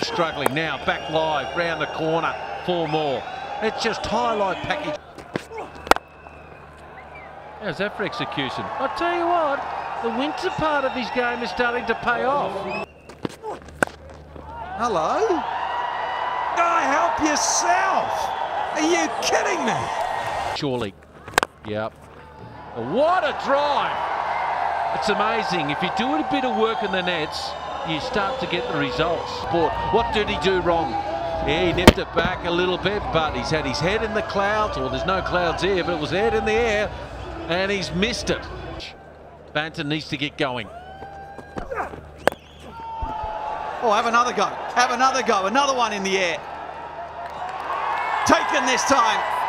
He's struggling now, back live, round the corner, four more. It's just highlight package. How's that for execution? I tell you what, the winter part of his game is starting to pay off. Hello? Guy, help yourself! Are you kidding me? Surely. Yep. What a drive! It's amazing. If you do a bit of work in the nets, you start to get the results. But what did he do wrong? Yeah, he nipped it back a little bit, but he's had his head in the clouds. Well, there's no clouds here, but it was head in the air, and he's missed it. Banton needs to get going. Oh, have another go. Have another go. Another one in the air. Taken this time.